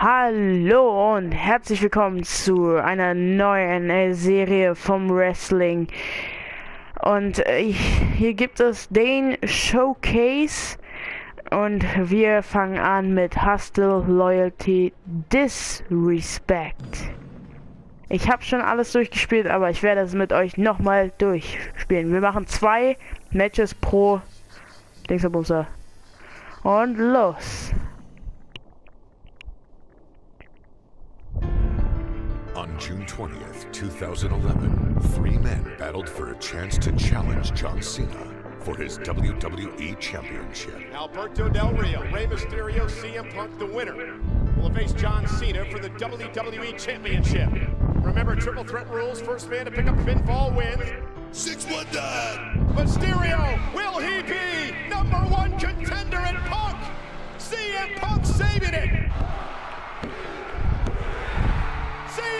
Hallo und herzlich willkommen zu einer neuen äh, Serie vom Wrestling. Und äh, hier gibt es den Showcase und wir fangen an mit Hostile Loyalty Disrespect. Ich habe schon alles durchgespielt, aber ich werde es mit euch nochmal durchspielen. Wir machen zwei Matches pro Dingsabumser. Und los. June 20th, 2011, three men battled for a chance to challenge John Cena for his WWE Championship. Alberto Del Rio, Rey Mysterio, CM Punk, the winner, will face John Cena for the WWE Championship. Remember triple threat rules, first man to pick up pinfall wins. 6-1 done! Mysterio, will he be number one contender in Punk? CM Punk saving it!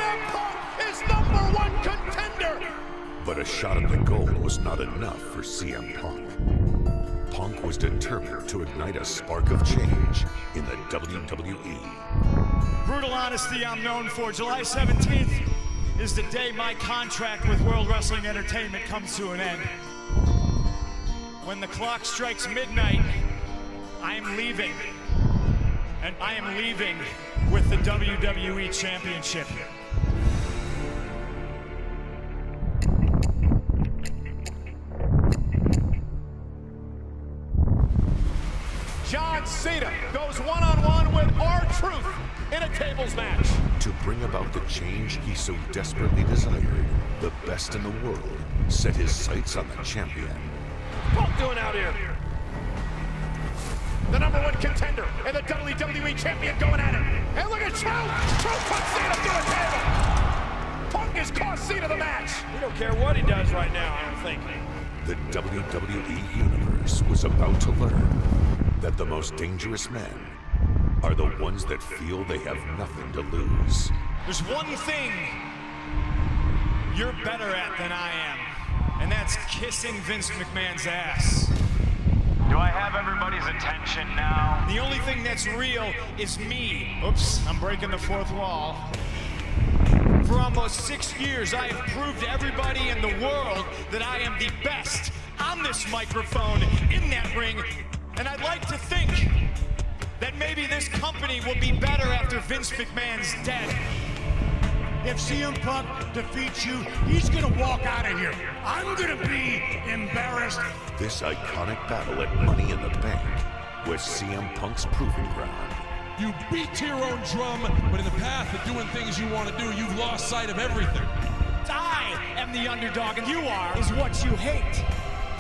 CM Punk is number one contender! But a shot at the gold was not enough for CM Punk. Punk was determined to ignite a spark of change in the WWE. Brutal honesty I'm known for. July 17th is the day my contract with World Wrestling Entertainment comes to an end. When the clock strikes midnight, I am leaving. And I am leaving with the WWE Championship. John Cena goes one-on-one with R-Truth in a tables match. To bring about the change he so desperately desired, the best in the world set his sights on the champion. Punk doing out here? The number one contender and the WWE champion going at it. And look at Truth! Truth puts Cena through a table! Punk has cost Cena the match! We don't care what he does right now, I don't think. The WWE Universe was about to learn that the most dangerous men are the ones that feel they have nothing to lose. There's one thing you're better at than I am, and that's kissing Vince McMahon's ass. Do I have everybody's attention now? The only thing that's real is me. Oops, I'm breaking the fourth wall. For almost six years, I have proved to everybody in the world that I am the best on this microphone, in that ring, and I'd like to think that maybe this company will be better after Vince McMahon's dead. If CM Punk defeats you, he's gonna walk out of here. I'm gonna be embarrassed. This iconic battle at Money in the Bank was CM Punk's proving ground. You beat to your own drum, but in the path of doing things you want to do, you've lost sight of everything. I am the underdog, and you are, is what you hate.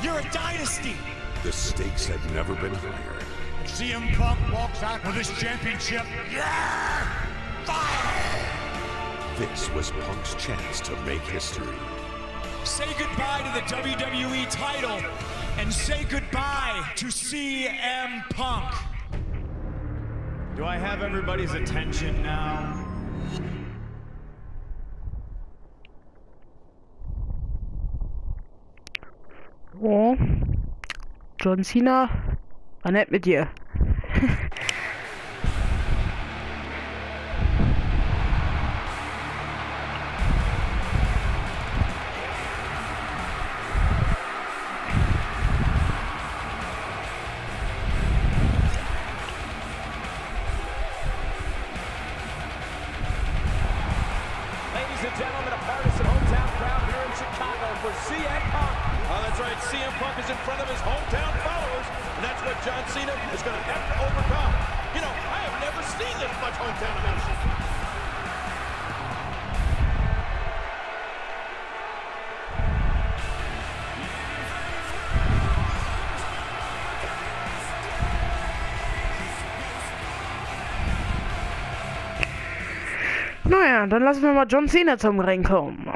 You're a dynasty. The stakes had never been higher. CM Punk walks out with this championship. Yeah! Fire! This was Punk's chance to make history. Say goodbye to the WWE title, and say goodbye to CM Punk. Do I have everybody's attention now? Oh. John Cena, war nett mit dir. Naja, dann lassen wir mal John Cena zum Ring kommen.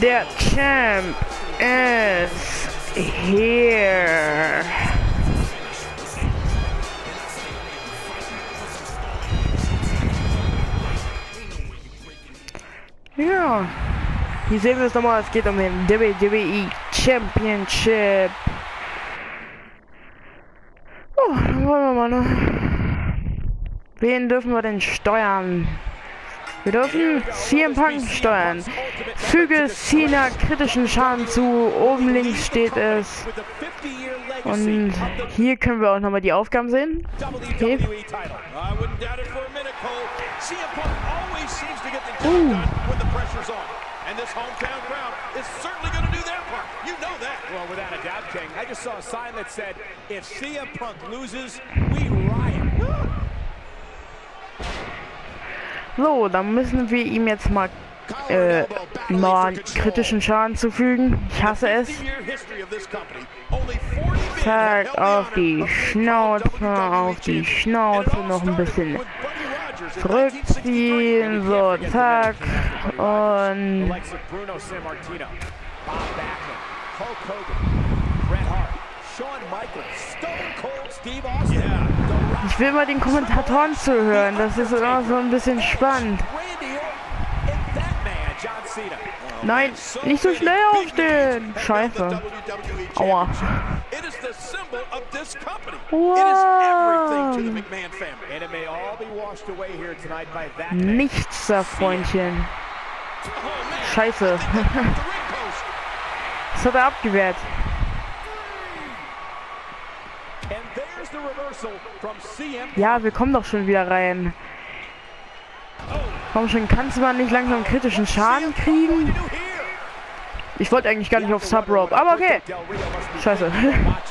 Der Champ is here. Sehen wir es nochmal. Es geht um den WWE Championship. Oh, wollen mal ne? Wen dürfen wir denn steuern? Wir dürfen CM Punk steuern. Füge Cena kritischen Schaden zu. Oben links steht es. With a 50-year legacy Und hier können wir auch nochmal die Aufgaben sehen. Okay. WWE title. I wouldn't doubt it for a minute, Cole. CM Punk always seems to get the job Ooh. done when the pressure's on. And this hometown crowd is certainly going to do their part. You know that. Well, without a doubt, King. I just saw a sign that said, if CM Punk loses, we riot. So, dann müssen wir ihm jetzt mal äh, mal einen kritischen Schaden zufügen. Ich hasse es. 50-year history of this company. Only 40 men have Zack, auf die Schnauze, auf die. Schnauze, noch ein bisschen zurückziehen. 1963. So, zack. Und Hulk Hogan, Bret Hart, Shawn Michaels, Stone Cold Steve Austin, Yeah. Ich will mal den Kommentatoren zuhören. Das ist immer so ein bisschen spannend. Nein, nicht so schnell aufstehen. Scheiße. Aua. Wow. Nichts da, Freundchen. Oh. Scheiße. Das hat er abgewehrt. And there's the reversal from CM Ja, wir kommen doch schon wieder rein. Komm schon, kannst du mal nicht langsam kritischen Schaden kriegen? Ich wollte eigentlich gar nicht auf Sub-Rope, aber okay. Scheiße.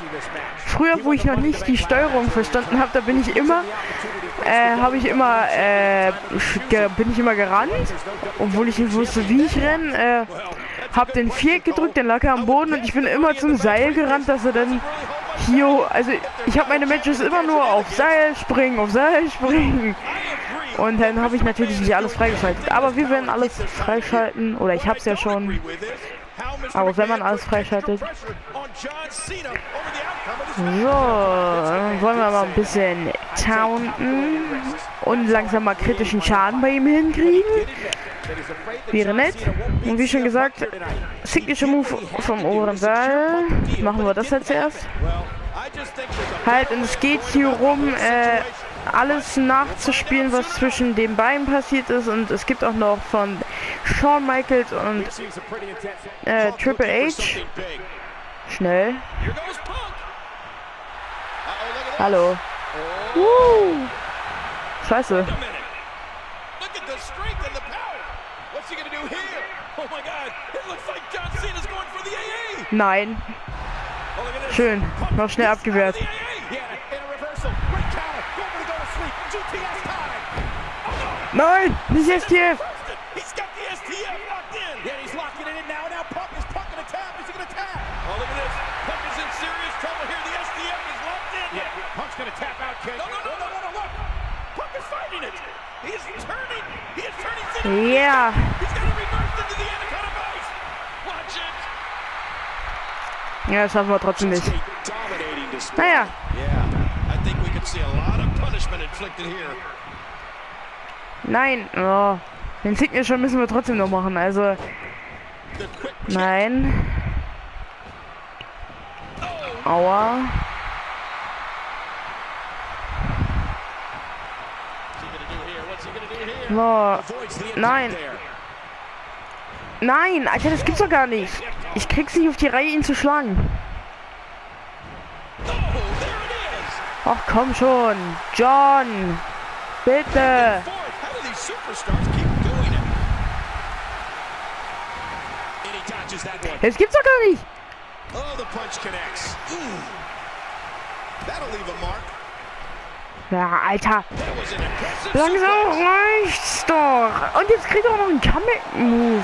Früher, wo ich noch nicht die Steuerung verstanden habe, da bin ich immer, äh, habe ich immer, äh, bin ich immer gerannt, obwohl ich nicht wusste, wie ich renne. Äh, hab den Viereck gedrückt, den lag er am Boden und ich bin immer zum Seil gerannt, dass er dann hier, also ich habe meine Matches immer nur auf Seil springen, auf Seil springen. Und dann habe ich natürlich nicht alles freigeschaltet. Aber wir werden alles freischalten, oder ich habe es ja schon. Aber wenn man alles freischaltet. So, dann wollen wir mal ein bisschen taunten und langsam mal kritischen Schaden bei ihm hinkriegen. Wäre nett. Und wie schon gesagt, Signature Move vom oberen Seil. Machen wir das jetzt erst. Halt, und es geht hier rum, äh, alles nachzuspielen, was zwischen den beiden passiert ist. Und es gibt auch noch von Shawn Michaels und äh, Triple H. Schnell. Hallo. Uh. Scheiße. Look at the strength and the power. What's he gonna do here? Oh my God! It looks like John Cena's going for the AA. Nein. Schön. Noch schnell abgewehrt. The AA. Yeah, in Ja, das schaffen wir trotzdem nicht. Naja. Nein. Oh. Den Signature müssen wir trotzdem noch machen. Also, nein. Aua. Impact Nein. Nein, Alter, das gibt's doch gar nicht. Ich krieg's nicht auf die Reihe, ihn zu schlagen. Ach komm schon. John. Bitte. Das gibt's doch gar nicht. Ja, Alter. Langsam reicht's doch. Und jetzt kriegt er auch noch einen Comeback-Move.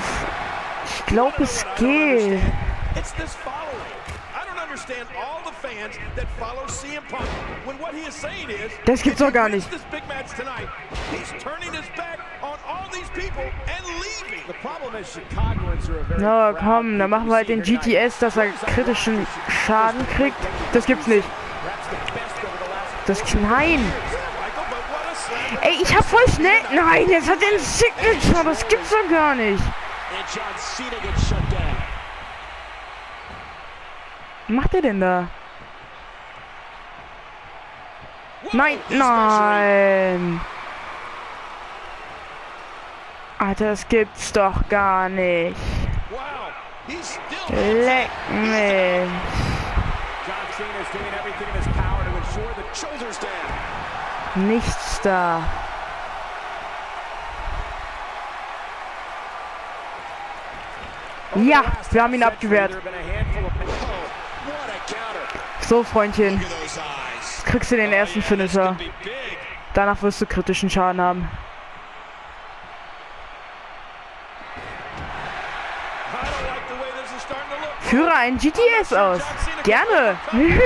Ich glaube, es geht. Das gibt's doch gar nicht. Na proud komm, dann machen wir halt den. GTS, dass er kritischen Schaden kriegt. Das gibt's nicht. Das nein. Ey, ich hab voll schnell. Nein, jetzt hat er einen Signature. Das gibt's doch gar nicht. And John Cena gets shut down. Was macht er denn da? Nein, nein. Alter, das gibt's doch gar nicht. Leck mich. John Cena is doing everything in his power to ensure the shoulders down. Nichts da. Ja, wir haben ihn abgewehrt. So, Freundchen. Kriegst du den ersten Finisher. Danach wirst du kritischen Schaden haben. Führe einen GTS aus. Gerne.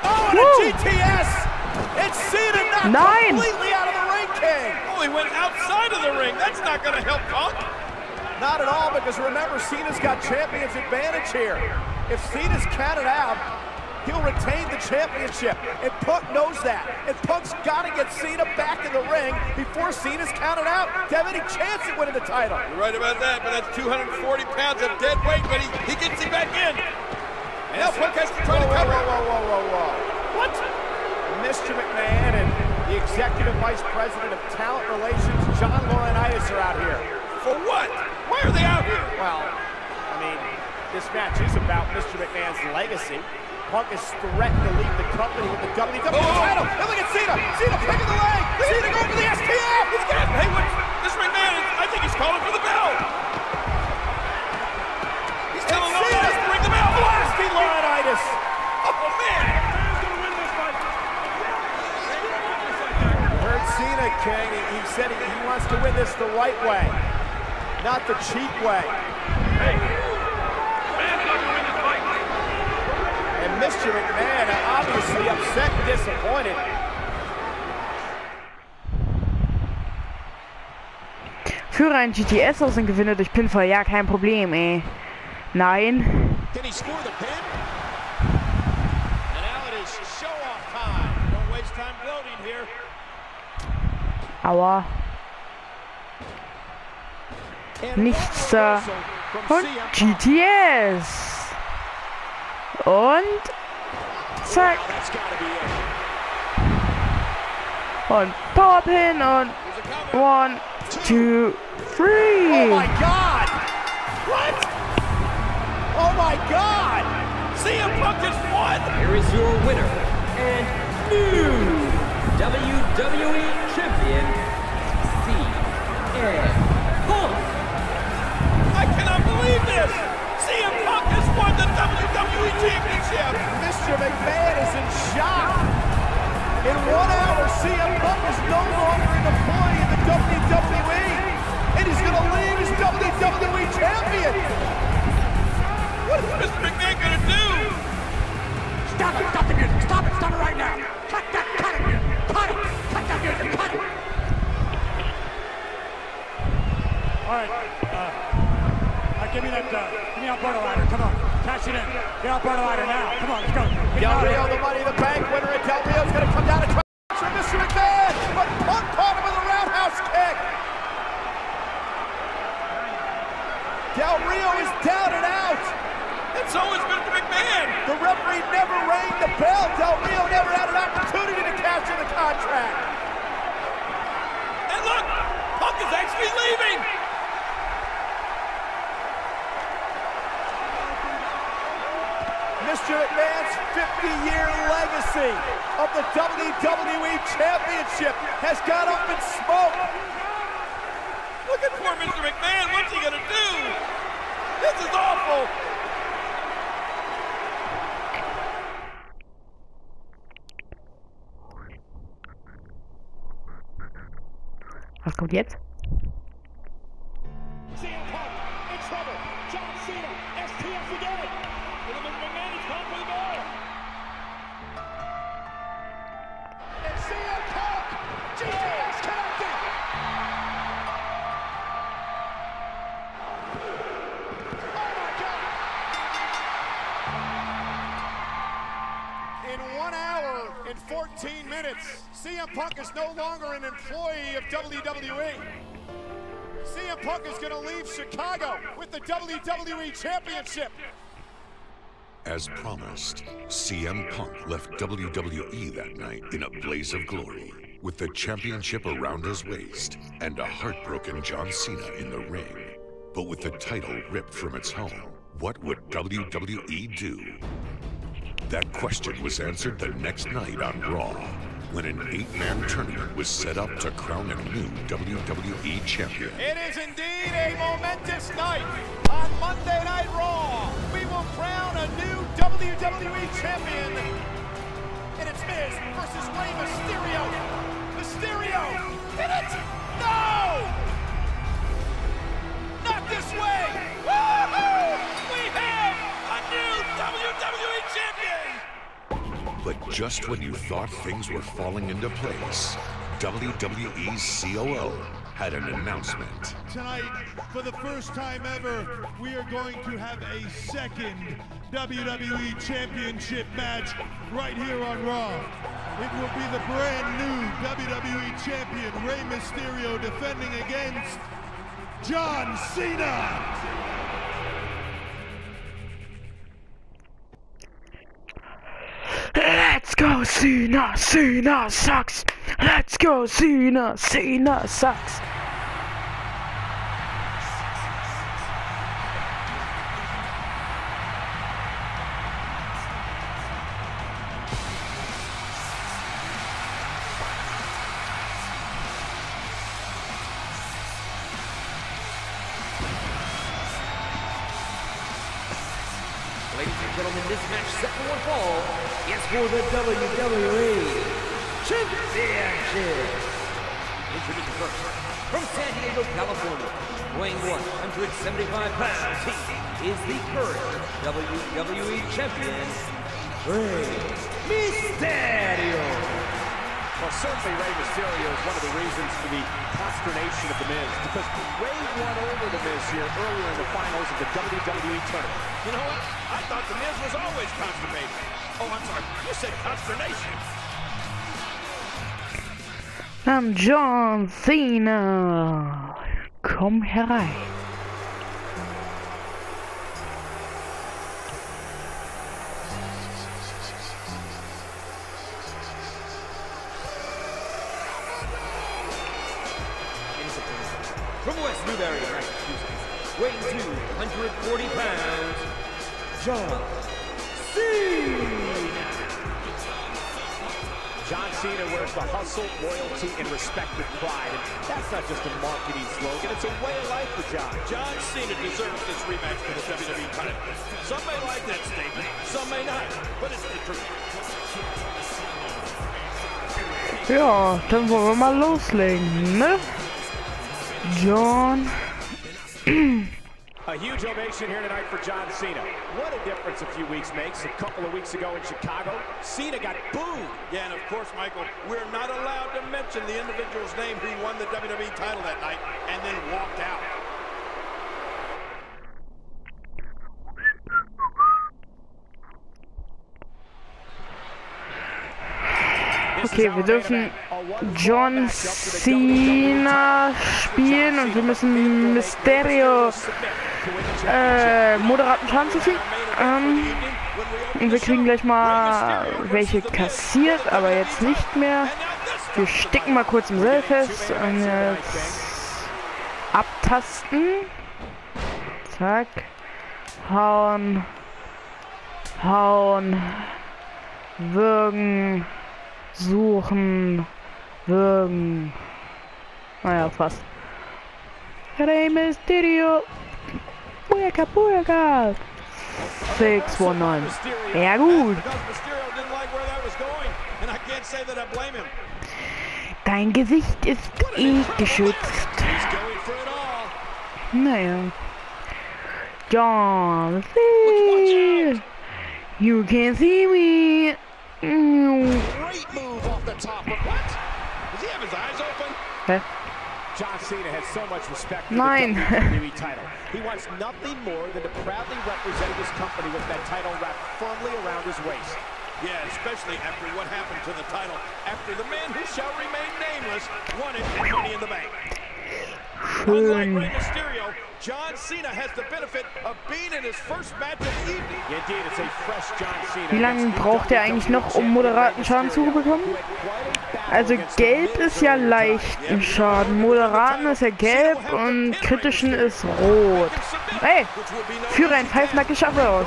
Oh, GTS! And Cena knocked Nine. completely out of the ring, King. Oh, he went outside of the ring. That's not going to help Punk. Not at all, because remember, Cena's got champion's advantage here. If Cena's counted out, he'll retain the championship. And Punk knows that. And Punk's got to get Cena back in the ring before Cena's counted out to have any chance at winning the title. You're right about that, but that's 240 pounds of dead weight, but he, he gets him back in. And now Punk has to try Whoa, to whoa, cover. whoa, whoa, whoa, whoa, whoa. Mr. McMahon and the Executive Vice President of Talent Relations, John Laurinaitis, are out here. For what? Why are they out here? Well, I mean, this match is about Mr. McMahon's legacy. Punk is threatened to leave the company with the WWE oh, oh, oh. title. And look at Cena. Cena picking the leg. Cena going for the STF. He's got it. Hey, what? This McMahon, I think he's calling for the bell. He's telling Laurinaitis to ring the bell. blasting Laurinaitis. Oh, man. Heard King. He, he said he, he wants to win this the right way, not the cheap way. And Mr. McMahon obviously upset and disappointed. Führe einen GTS aus und gewinne durch Pinfall. Ja, kein Problem, ey. Nein. Can he score the pin? And now it is show-off time. Don't waste time gloating here. Aua. Nichts da. Und GTS. Und zack. That's gotta be it. Und Powerpin und one, two, three. Oh my God! What? Oh my God! CM Punk has won. Here is your winner and new WWE Champion, Period. That. Uh, give me Alberto ladder. Come on, cash it in. Get Alberto ladder now. Come on, let's go. Get Del out of Rio, the Money in the Bank winner, and Del Rio's going to come down and try to from Mr. McMahon, but Punk caught him with a roundhouse kick. Del Rio is down and out. And so is Mr. McMahon. The referee never rang the bell. Del Rio never had an opportunity to cash in the contract. And look, Punk is actually leaving. Mr. McMahon's 50-year legacy of the WWE Championship has gone up in smoke. Look at poor Mr. McMahon. What's he going to do? This is awful. Was kommt jetzt? 15 minutes. CM Punk is no longer an employee of WWE. CM Punk is going to leave Chicago with the WWE Championship. As promised, CM Punk left WWE that night in a blaze of glory, with the championship around his waist and a heartbroken John Cena in the ring. But with the title ripped from its home, what would WWE do? That question was answered the next night on Raw, when an eight-man tournament was set up to crown a new WWE champion. It is indeed a momentous night on Monday Night Raw. We will crown a new WWE champion. And it's Miz versus Rey Mysterio. Mysterio! Hit it! No! Not this way! Woohoo! We have a new WWE champion! But just when you thought things were falling into place, WWE's COO had an announcement. Tonight, for the first time ever, we are going to have a second WWE Championship match right here on Raw. It will be the brand new WWE Champion Rey Mysterio defending against John Cena. Go, Cena! Cena sucks! Let's go, Cena! Cena sucks! Certainly Rey Mysterio is one of the reasons for the consternation of The Miz, because Rey won over The Miz here earlier in the finals of the WWE tournament. You know what? I thought The Miz was always constipated. Oh, I'm sorry. You said consternation. Dann John Cena! Komm herein! Hustle, loyalty, and respect with pride. And that's not just a marketing slogan, it's a way of life for John. John Cena deserves this rematch for the WWE title. Some may like that statement, some may not, but it's the truth. Ja, dann wollen wir mal loslegen, ne? John. A huge ovation here tonight for John Cena. What a difference a few weeks makes. A couple of weeks ago in Chicago, Cena got booed. Yeah, and of course, Michael, we're not allowed to mention the individual's name who won the WWE title that night and then walked out. Okay, wir dürfen John Cena spielen und wir müssen Mysterio äh, moderaten Schaden zufügen. Ähm, und wir kriegen gleich mal welche kassiert, aber jetzt nicht mehr. Wir stecken mal kurz im Seil fest und jetzt abtasten. Zack. Hauen. Hauen. Würgen. Suchen. Würgen. Naja, fast. Rey Mysterio. Bueka, bueka. 619. Ja gut. Because Mysterio didn't like where that was going, and I can't say that I blame him. Dein Gesicht ist eh geschützt. Naja. John. You can see me. Great move off the top. What? Does he have his eyes open? Hä? John Cena has so much respect for Nein. the WWE title. He wants nothing more than to proudly represent his company with that title wrapped firmly around his waist. Yeah, especially after what happened to the title after the man who shall remain nameless won it at Money in the Bank. Schön. Rey Mysterio, John Cena has the benefit of being in his first match of the evening. Indeed, it's a fresh John Cena. Wie lange braucht er eigentlich noch, um moderaten Schaden zu bekommen? Also gelb ist ja leichten Schaden, moderaten ist ja gelb und kritischen ist rot. Hey, führe ein pfeifender Geschaffe aus.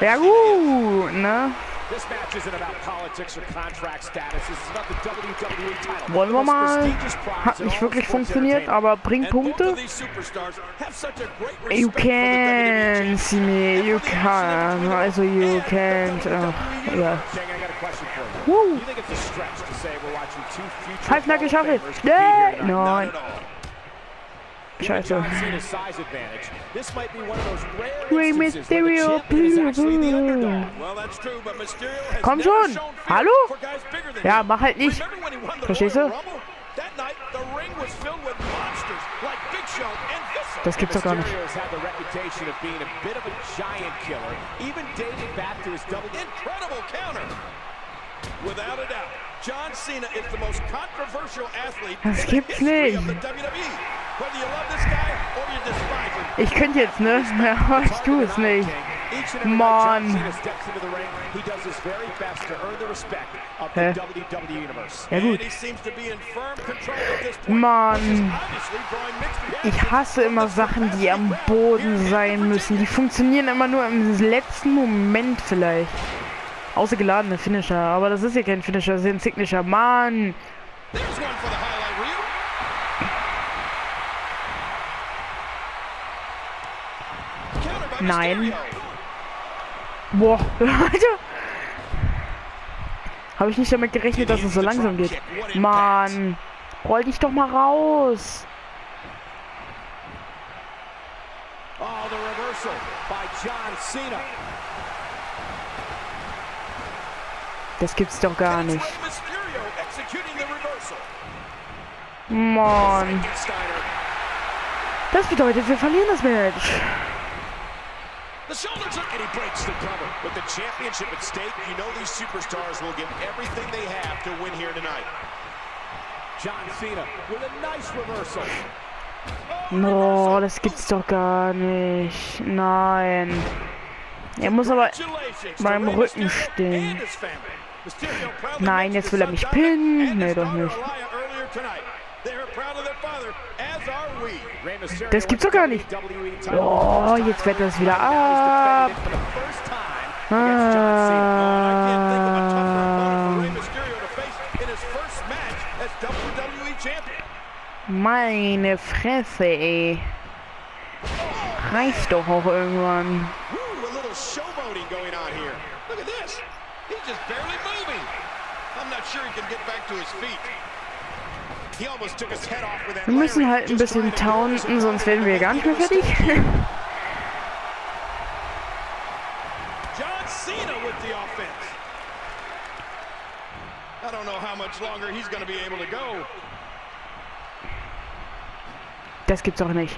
Ja gut, ne? This match isn't about politics or contract status. This is about the WWE title. Wollen wir mal. Hat nicht wirklich funktioniert, aber bringt Punkte. You WWE can see me, you can, also you can't. Ach, ja. King, I got a question for you. Woo. Famers compete here Yeah. Nein. All. Scheiße. Rey Mysterio, Komm schon. Hallo? Ja, mach halt nicht. Verstehst du? Das gibt's doch gar nicht. Without a doubt, John Cena is the most controversial athlete Das gibt's nicht. Ich könnte jetzt, ne? Aber ich tue es nicht. Mann. Hä? Ja gut. Mann. Ich hasse immer Sachen, die am Boden sein müssen. Die funktionieren immer nur im letzten Moment vielleicht. Außer geladene Finisher. Aber das ist ja kein Finisher, das ist ein Signature. Mann. Nein. Boah. Alter. Habe ich nicht damit gerechnet, dass es so langsam geht. Mann. Roll dich doch mal raus. Oh, the reversal by John Cena. Das gibt's doch gar nicht. Mann. Das bedeutet, wir verlieren das Match. The shoulders are, and he breaks the cover. With the championship at stake, you know these superstars will give everything they have to win here tonight. John Cena with a nice reversal. Boah, das gibt's doch gar nicht. Nein. Er muss aber beim Rey Rücken stehen. Nein, jetzt will er mich pinnen. Nee, doch nicht. Das gibt's doch gar nicht. Oh, jetzt wehrt das wieder ab. Ah. Meine Fresse, ey. Reicht doch auch irgendwann. Look at this. He's just barely Wir müssen halt ein bisschen taunten, sonst werden wir gar nicht mehr fertig. John Cena with the offense. I don't know how much longer he's going to be able to go. Das gibt's doch nicht.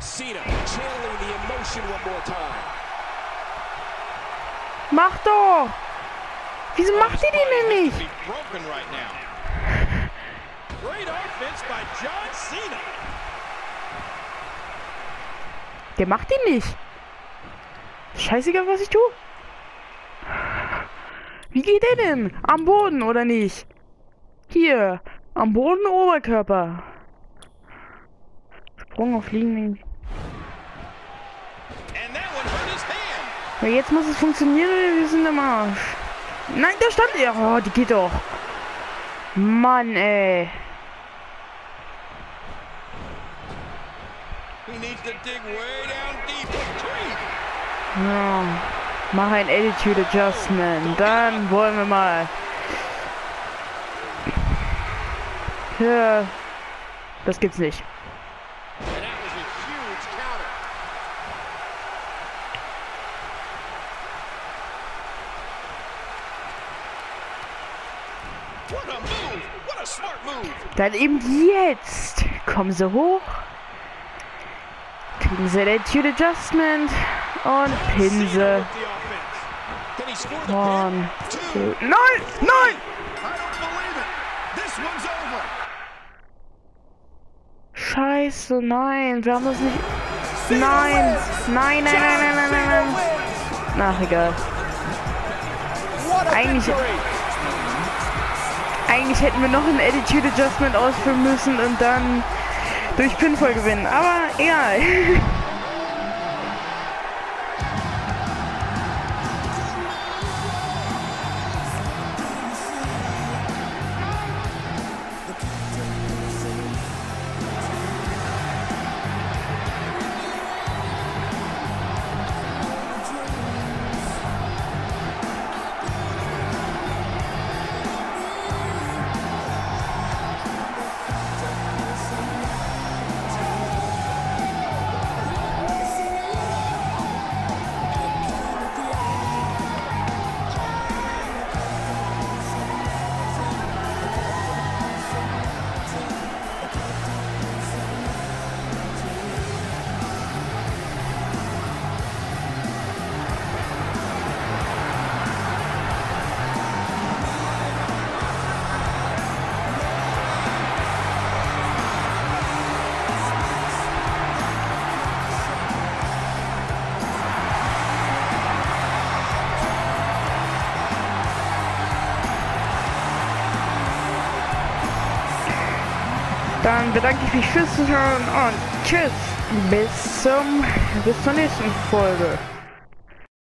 Cena channeling the emotion one more time. Mach doch! Wieso macht ihr die denn nicht? Der macht die nicht. Scheißegal, was ich tue. Wie geht der denn? Am Boden oder nicht? Hier, am Boden Oberkörper. Sprung auf liegenden. Jetzt muss es funktionieren oder wir sind im Arsch. Nein, da stand er. Oh, die geht doch. Mann, ey. Ja. Mach ein Attitude Adjustment. Dann wollen wir mal. Ja, das gibt's nicht. And that was a huge counter. What a move! What a smart move! Dann eben jetzt. Kommen sie hoch. Kriegen sie den Tune Adjustment. Und the One, two. Nein! Nein! Scheiße, nein. Wir haben das nicht. Nein! Nein, nein, nein, nein, nein, nein, nein. Ach, egal. Eigentlich-! Eigentlich hätten wir noch ein Attitude Adjustment ausführen müssen und dann durch Pinfall gewinnen. Aber egal. Bedanke ich mich fürs Zuschauen und tschüss. Bis zum bis zur nächsten Folge.